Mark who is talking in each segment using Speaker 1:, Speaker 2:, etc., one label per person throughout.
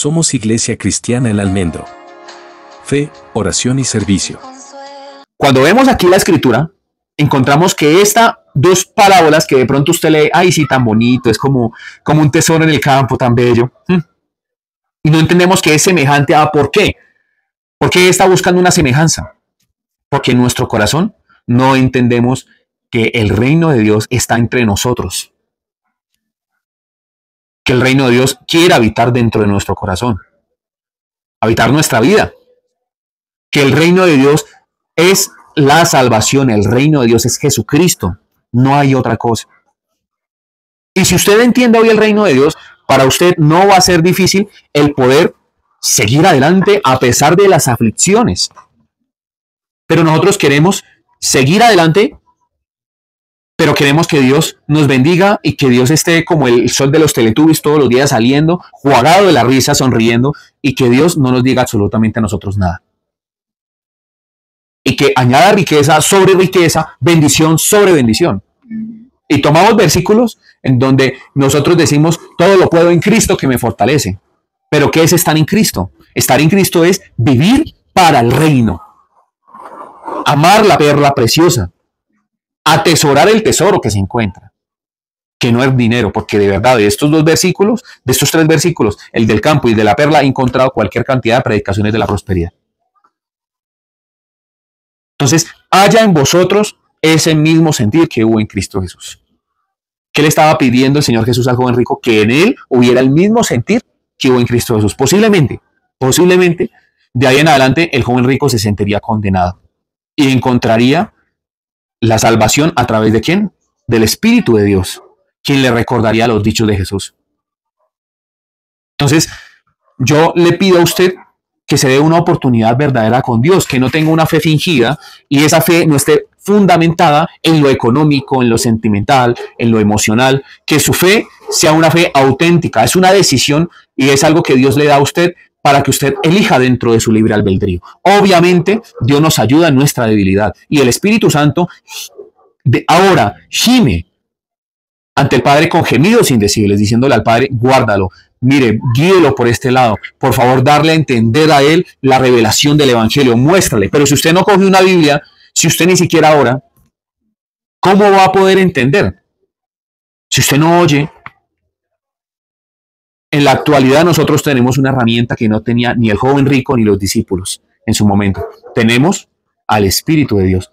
Speaker 1: Somos Iglesia Cristiana El Almendro. Fe, oración y servicio.
Speaker 2: Cuando vemos aquí la escritura, encontramos que estas dos parábolas que de pronto usted lee, ay, sí, tan bonito, es como, como un tesoro en el campo, tan bello. Y no entendemos que es semejante a por qué. ¿Por qué está buscando una semejanza? Porque en nuestro corazón no entendemos que el reino de Dios está entre nosotros que el reino de Dios quiere habitar dentro de nuestro corazón, habitar nuestra vida, que el reino de Dios es la salvación, el reino de Dios es Jesucristo, no hay otra cosa. Y si usted entiende hoy el reino de Dios, para usted no va a ser difícil el poder seguir adelante a pesar de las aflicciones. Pero nosotros queremos seguir adelante pero queremos que Dios nos bendiga y que Dios esté como el sol de los teletubbies todos los días saliendo, jugado de la risa, sonriendo, y que Dios no nos diga absolutamente a nosotros nada. Y que añada riqueza sobre riqueza, bendición sobre bendición. Y tomamos versículos en donde nosotros decimos, todo lo puedo en Cristo que me fortalece. Pero ¿qué es estar en Cristo? Estar en Cristo es vivir para el reino. Amar la perla preciosa, atesorar el tesoro que se encuentra, que no es dinero, porque de verdad de estos dos versículos, de estos tres versículos, el del campo y de la perla, he encontrado cualquier cantidad de predicaciones de la prosperidad. Entonces, haya en vosotros ese mismo sentir que hubo en Cristo Jesús. ¿Qué le estaba pidiendo el Señor Jesús al joven rico? Que en él hubiera el mismo sentir que hubo en Cristo Jesús. Posiblemente, posiblemente, de ahí en adelante el joven rico se sentiría condenado y encontraría la salvación a través de quién? Del Espíritu de Dios, quien le recordaría los dichos de Jesús. Entonces, yo le pido a usted que se dé una oportunidad verdadera con Dios, que no tenga una fe fingida y esa fe no esté fundamentada en lo económico, en lo sentimental, en lo emocional, que su fe sea una fe auténtica, es una decisión y es algo que Dios le da a usted para que usted elija dentro de su libre albedrío. Obviamente, Dios nos ayuda en nuestra debilidad y el Espíritu Santo de ahora gime ante el Padre con gemidos indecibles, diciéndole al Padre, guárdalo, mire, guíelo por este lado, por favor, darle a entender a él la revelación del Evangelio, muéstrale. Pero si usted no coge una Biblia, si usted ni siquiera ora, ¿cómo va a poder entender? Si usted no oye, en la actualidad nosotros tenemos una herramienta que no tenía ni el joven rico ni los discípulos en su momento. Tenemos al Espíritu de Dios.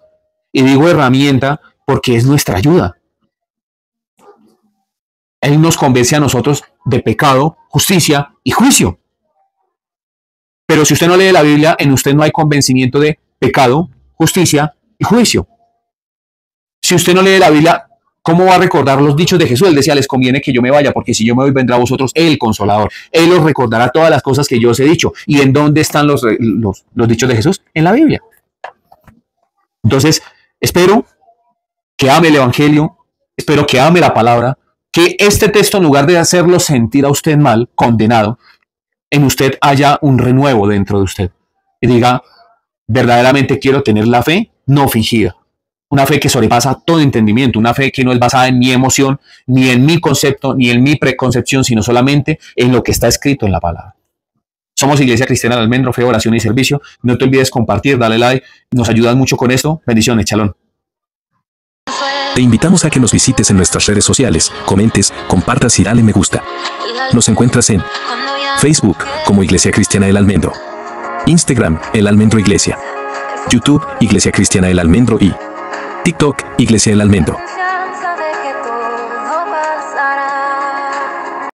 Speaker 2: Y digo herramienta porque es nuestra ayuda. Él nos convence a nosotros de pecado, justicia y juicio. Pero si usted no lee la Biblia, en usted no hay convencimiento de pecado, justicia y juicio. Si usted no lee la Biblia, ¿Cómo va a recordar los dichos de Jesús? Él decía, les conviene que yo me vaya, porque si yo me voy, vendrá a vosotros el consolador. Él os recordará todas las cosas que yo os he dicho. ¿Y en dónde están los, los, dichos de Jesús? En la Biblia. Entonces, espero que ame el Evangelio, espero que ame la palabra, que este texto, en lugar de hacerlo sentir a usted mal, condenado, en usted haya un renuevo dentro de usted. Y diga, verdaderamente quiero tener la fe no fingida una fe que sobrepasa todo entendimiento, una fe que no es basada en mi emoción, ni en mi concepto, ni en mi preconcepción, sino solamente en lo que está escrito en la palabra. Somos Iglesia Cristiana del Almendro, Fe, Oración y Servicio. No te olvides compartir, dale like, nos ayudas mucho con esto. Bendiciones, chalón.
Speaker 1: Te invitamos a que nos visites en nuestras redes sociales, comentes, compartas y dale me gusta. Nos encuentras en Facebook como Iglesia Cristiana del Almendro, Instagram El Almendro Iglesia, YouTube Iglesia Cristiana del Almendro y TikTok, Iglesia del Almendro.